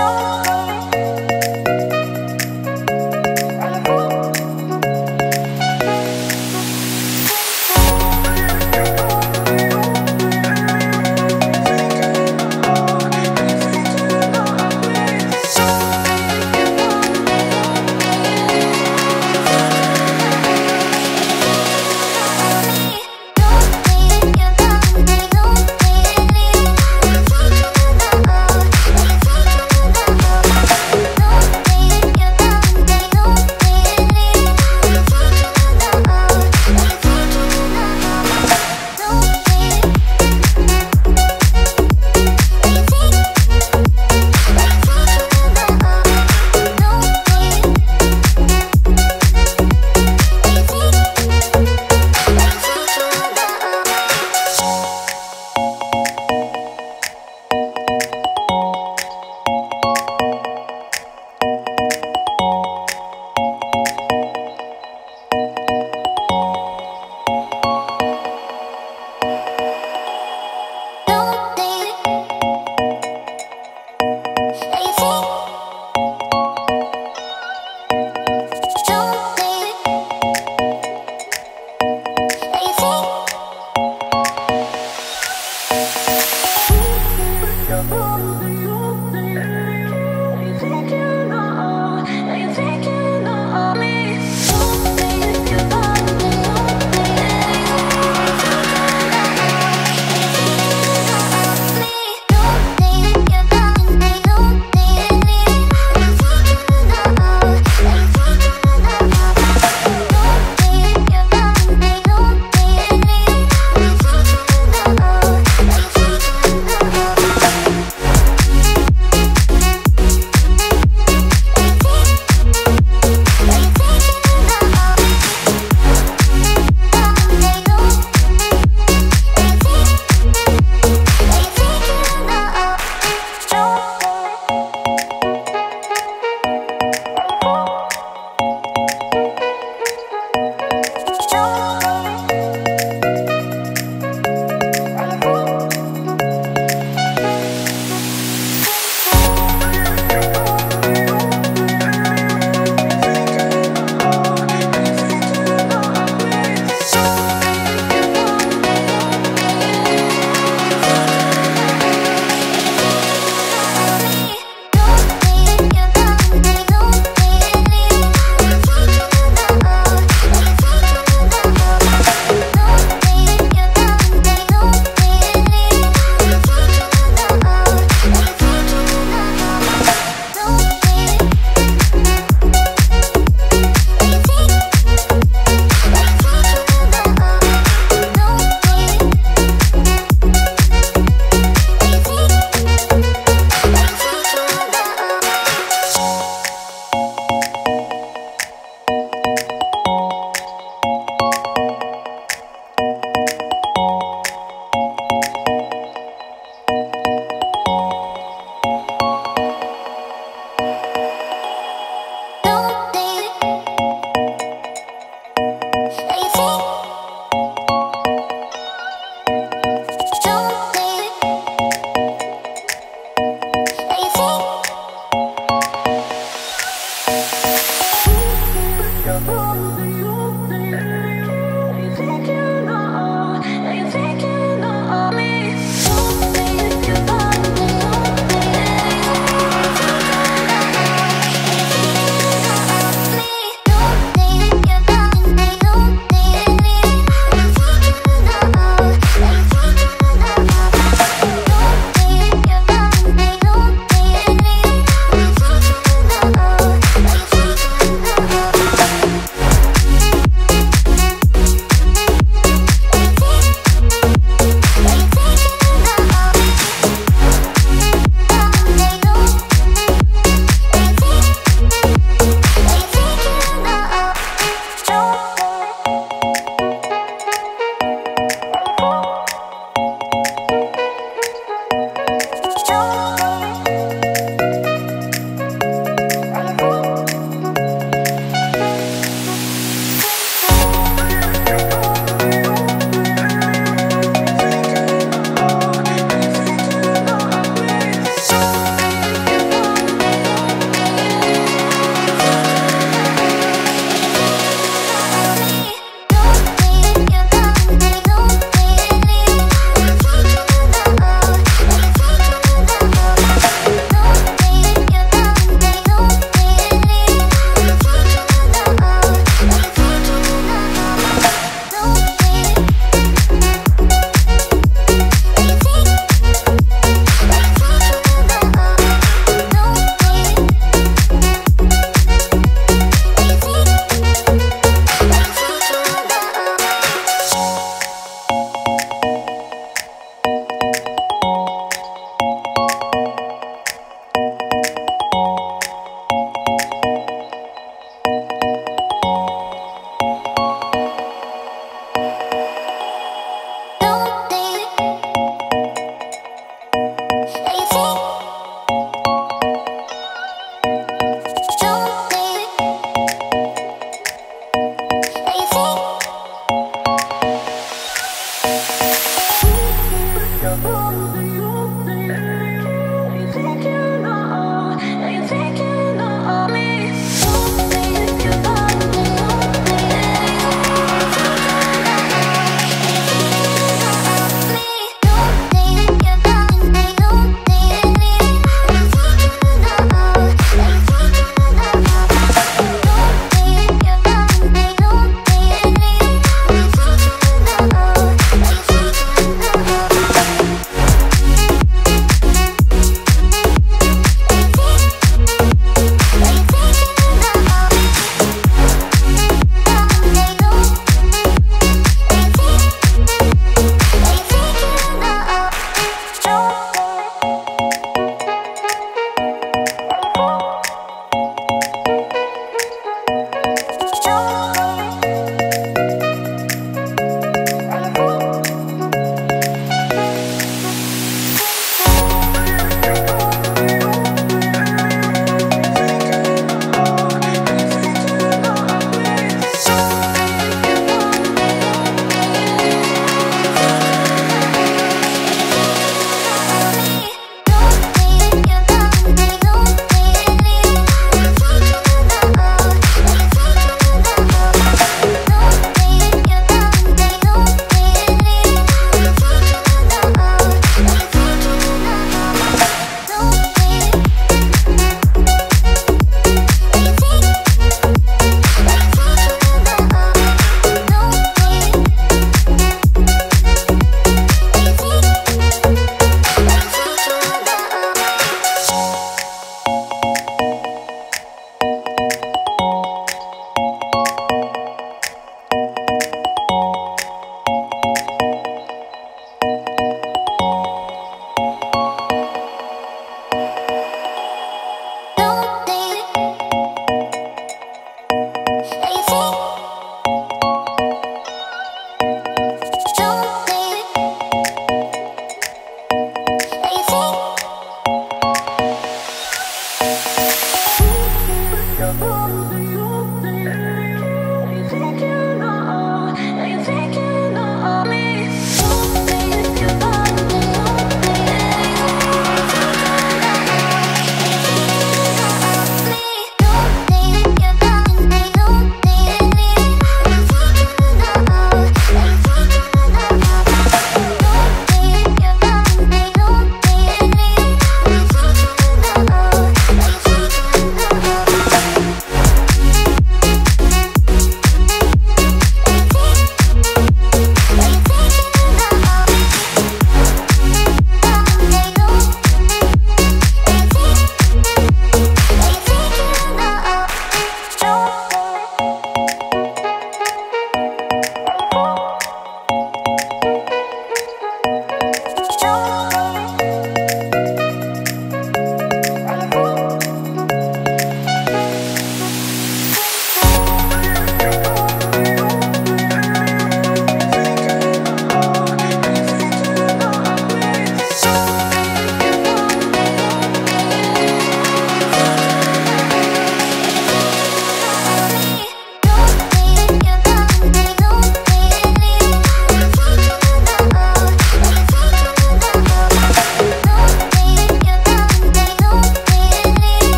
Tell